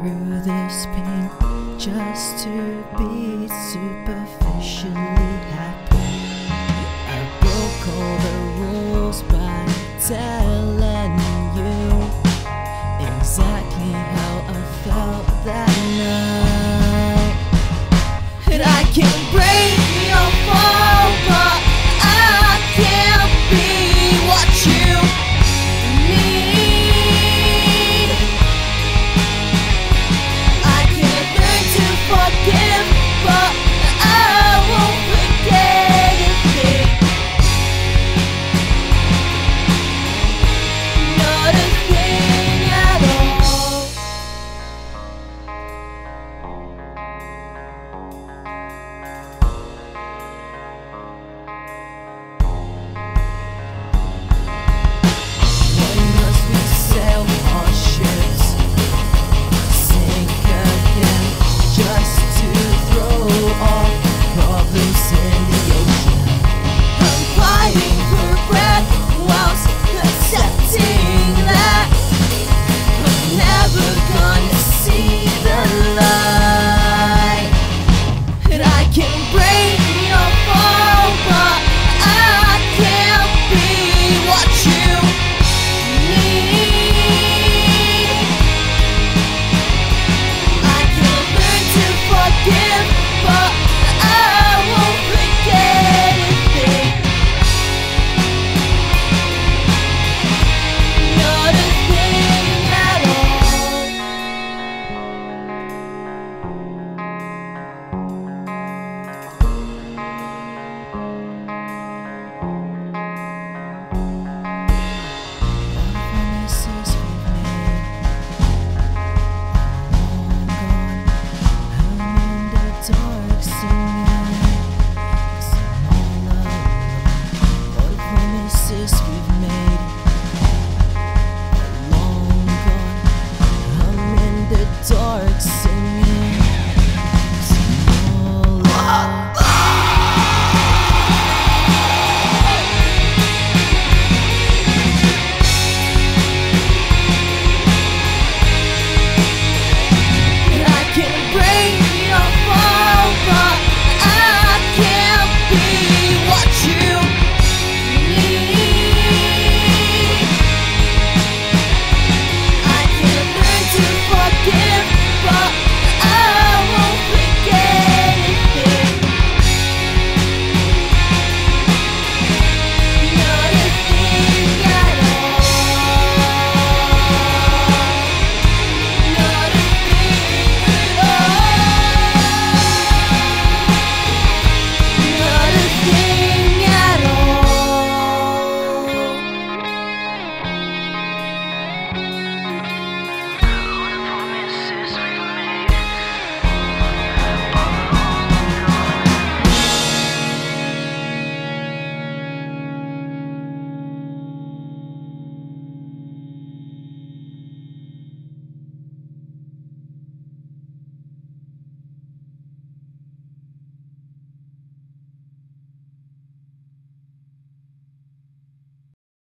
through this pain just to be superficially happy. I broke all the rules by telling you exactly how I felt. heart singing.